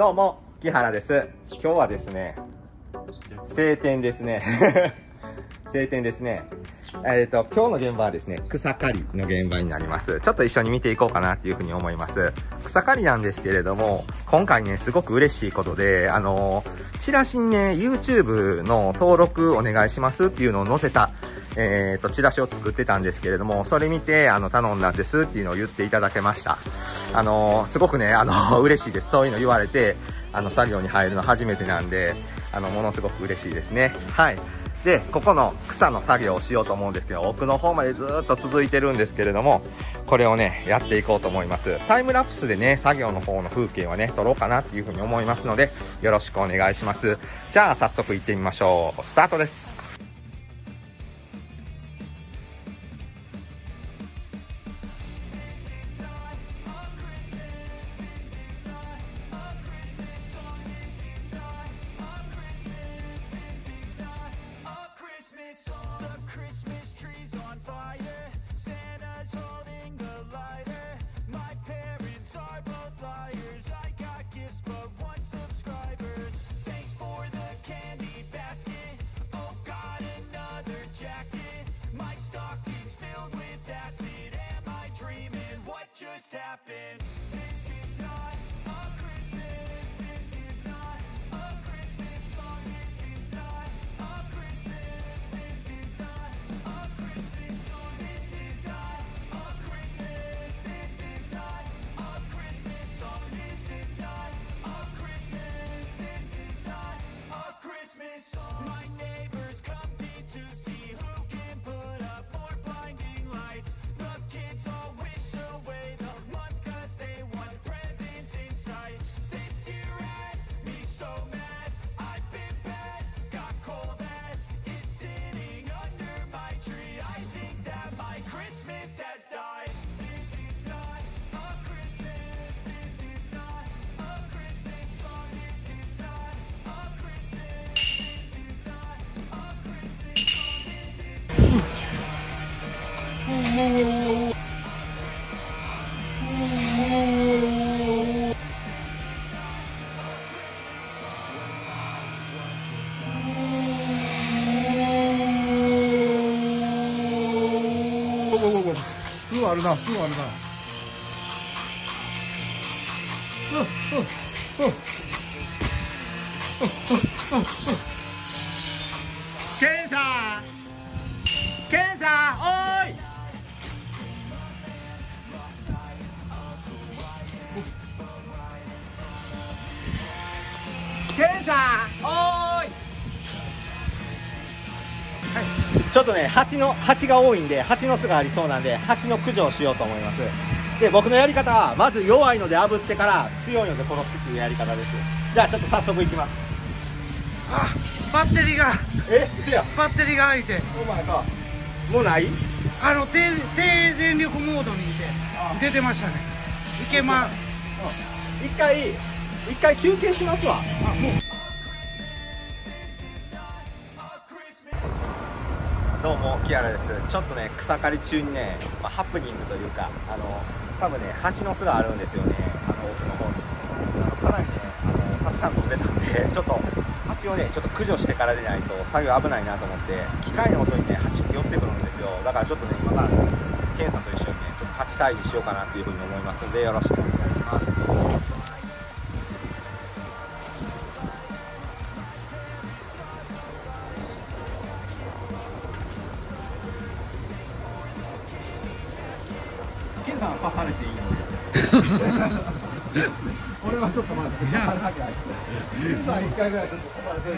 どうも、木原です。今日はですね、晴天ですね。晴天ですね。えっ、と、今日の現場はですね、草刈りの現場になります。ちょっと一緒に見ていこうかなっていうふうに思います。草刈りなんですけれども、今回ね、すごく嬉しいことで、あのチラシにね、YouTube の登録お願いしますっていうのを載せた、えっ、と、チラシを作ってたんですけれども、それ見て、あの、頼んだんですっていうのを言っていただけました。あのすごくね、あの 嬉しいです。そういうの言われて、あの、作業に入るの初めてなんで、あの、ものすごく嬉しいですね。はい。で、ここの草の作業をしようと思うんですけど、奥の方までずっと続いてるんですけれども、これをね、やっていこうと思います。タイムラプスでね、作業の方の風景はね、撮ろうかなっていうふうに思いますので、よろしくお願いします。じゃあ、早速行ってみましょう。スタートです。tap in. すぐあるな、すぐあるな。うん、うん、うん。ケさんおーい。ちょっとね蜂の蜂が多いんで蜂の巣がありそうなんで蜂の駆除をしようと思います。で僕のやり方はまず弱いので炙ってから強いので殺すっていうやり方です。じゃあちょっと早速いきます。あ、バッテリーが、え嘘や。バッテリーが開いて、お前か。もうない？あの、低、低電力モードにいて、出てましたね。いけま、一回一回休憩しますわどうもキアラです。ちょっとね草刈り中にね、まあ、ハプニングというかあの多分ね蜂の巣があるんですよね。あの奥の方に。かなりねあのたくさん飛んでたんで ちょっと蜂をねちょっと駆除してからでないと作業危ないなと思って機械の音にね蜂って寄ってくるんですよ。だからちょっとね今からねケンさんと一緒にねちょっと蜂退治しようかなっていうふうに思いますのでよろしくお願いします。俺はちょっとまだ刺されたくないケンさん一回ぐらいちょっと刺されて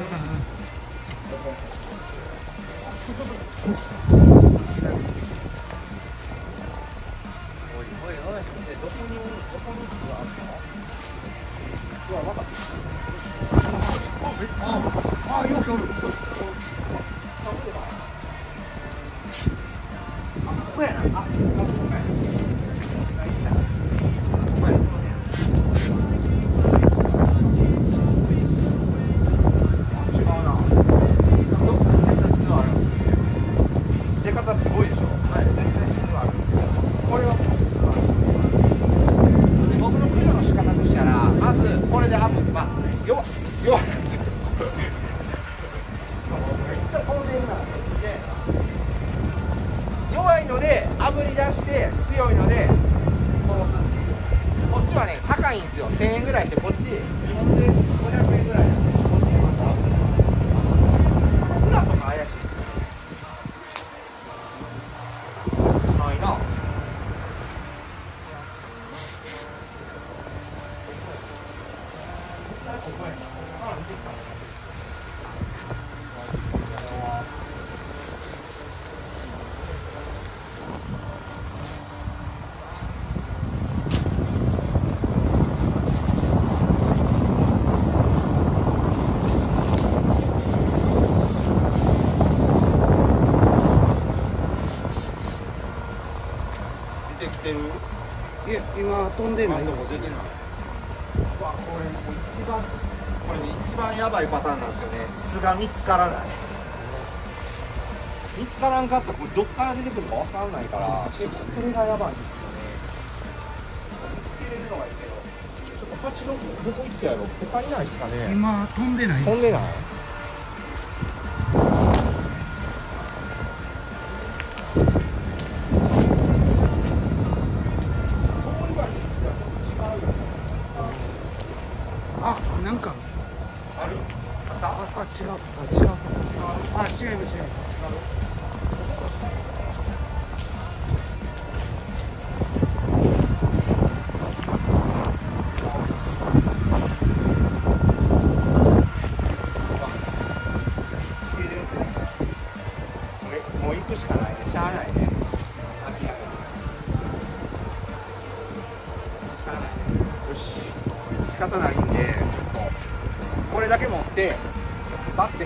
おいおいおいえどこにおるどこに巣があるのうわわかったああよくおるあここやな。あ強いのでこのこっちはね高いんですよ。1000円ぐらいしてこっち。4500円ぐらい。今飛んでないです出てないうわこれ一番これね一番やばいパターンなんですよね。巣が見つからない見つからんかったらこれどっから出てくるかわかんないから。結構これがやばいんですよね。見つけれるのがいいけどちょっと蜂のどこ行ったやろ他いないですかね今飛んでない飛んでない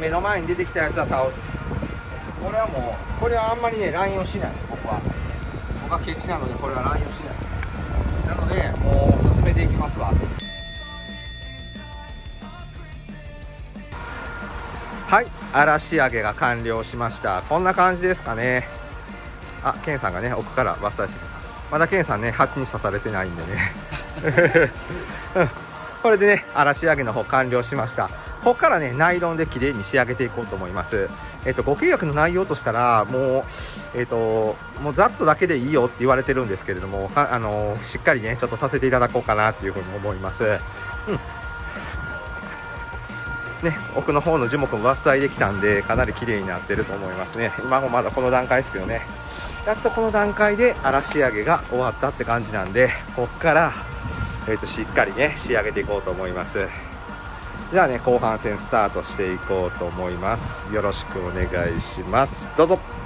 目の前に出てきたやつは倒す。これはもうこれはあんまりね乱用しない。僕は。僕はケチなのでこれは乱用しない。なのでもう進めていきますわ。はい。嵐上げが完了しました。こんな感じですかね。あケンさんがね奥から伐採してまだケンさんね蜂に刺されてないんでね。う んこれでね嵐上げの方完了しましたここからねナイロンで綺麗に仕上げていこうと思います。えっとご契約の内容としたらもうえっともうざっとだけでいいよって言われてるんですけれどもあのしっかりねちょっとさせていただこうかなっていうふうに思います。うん。ね、奥の方の樹木も伐採できたんでかなり綺麗になってると思いますね。今もまだこの段階ですけどね。やっとこの段階で嵐上げが終わったって感じなんでこっから、えー、としっかりね仕上げていこうと思います。じゃあね後半戦スタートしていこうと思います。よろしくお願いします。どうぞ。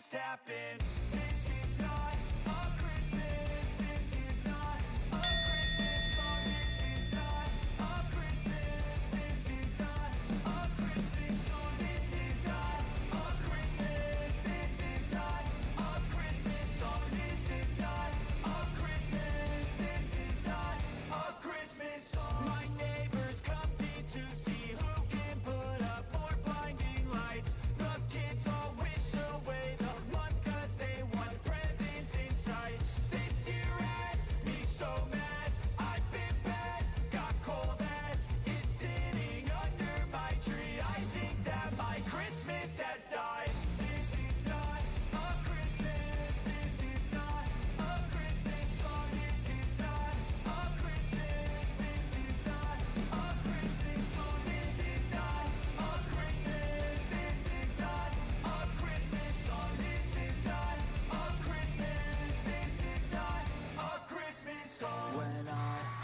Just happened?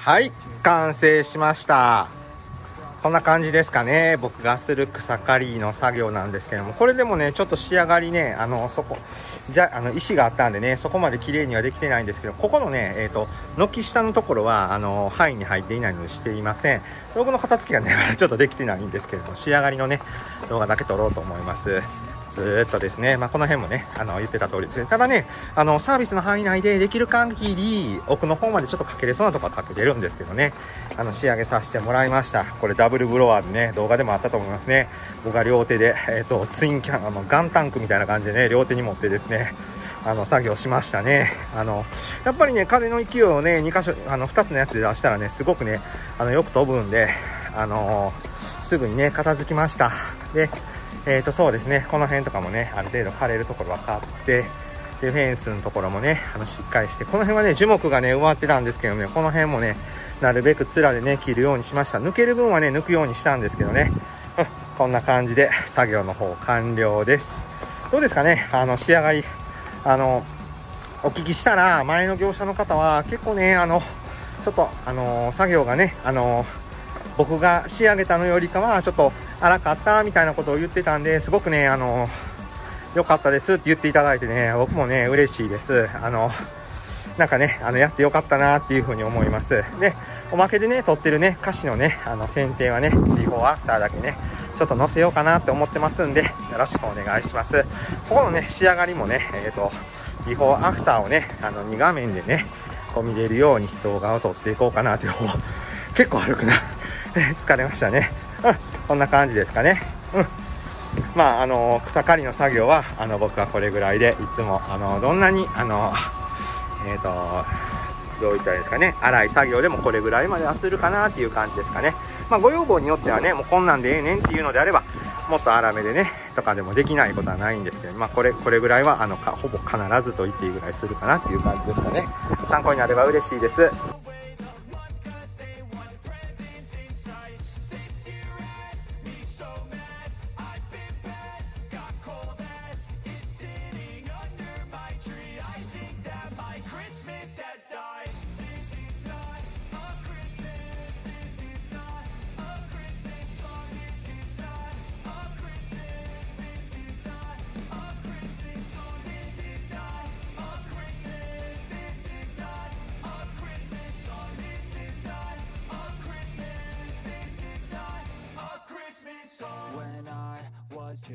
はい完成しました。こんな感じですかね。僕がする草刈りの作業なんですけども。これでもねちょっと仕上がりねあのそこじゃあの石があったんでねそこまで綺麗にはできてないんですけどここのねえっ、と軒下のところはあの範囲に入っていないのでしていません。道具の片付けがね ちょっとできてないんですけれども仕上がりのね動画だけ撮ろうと思います。ずっとですね、まあ、この辺もね、あの、言ってた通りですね。ただね、あの、サービスの範囲内でできる限り、奥の方までちょっとかけれそうなとこはかけれるんですけどね、あの、仕上げさせてもらいました。これダブルブロワーでね、動画でもあったと思いますね。僕が両手で、えっ、と、ツインキャン、あの、ガンタンクみたいな感じでね、両手に持ってですね、あの作業しましたね。あのやっぱりね風の勢いをね2箇所あの2つのやつで出したらねすごくねあのよく飛ぶんであのすぐにね片付きました。でえー、とそうですね。この辺とかもねある程度枯れるところ分かってでフェンスのところもねあのしっかりしてこの辺はね樹木がね埋まってたんですけどねこの辺もねなるべく面でね切るようにしました。抜ける分はね抜くようにしたんですけどね、うん、こんな感じで作業の方完了です。どうですかね？あの仕上がり。あのお聞きしたら前の業者の方は結構ねあのちょっとあの作業がねあの僕が仕上げたのよりかはちょっと荒かったみたいなことを言ってたんですごくねあの良かったですって言っていただいてね僕もね嬉しいです。あのなんかねあのやってよかったなっていうふうに思います。でおまけでね撮ってるね歌詞のねあの選定はねビフォーアフターだけねちょっと載せようかなって思ってますんでよろしくお願いします。ここのね仕上がりもねえっ、ー、とビフォーアフターをねあの2画面でねこう見れるように動画を撮っていこうかなという結構歩くな。疲れましたね。うん。こんな感じですかね。うん。まああの草刈りの作業はあの僕はこれぐらいでいつもあのどんなにあのえっ、ー、とどういったらいいですかね。粗い作業でもこれぐらいまではするかなっていう感じですかね。まあご要望によってはねもうこんなんでええねんっていうのであればもっと粗めでねとかでもできないことはないんですけどまあこれこれぐらいはあのかほぼ必ずと言っていいぐらいするかなっていう感じですかね。参考になれば嬉しいです。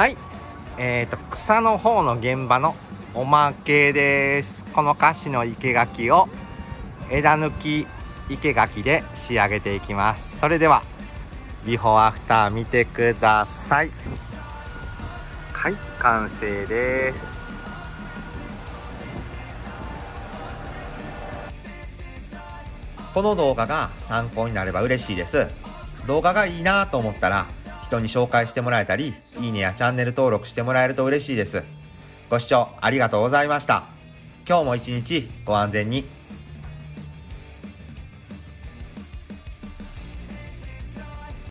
はい。えー、と草の方の現場のおまけです。この歌詞の生垣を枝抜き生垣で仕上げていきます。それではビフォーアフター見てください。はい完成です。この動画が参考になれば嬉しいです。動画がいいなと思ったら人に紹介してもらえたりいいねやチャンネル登録してもらえると嬉しいです。ご視聴ありがとうございました。今日も一日ご安全に。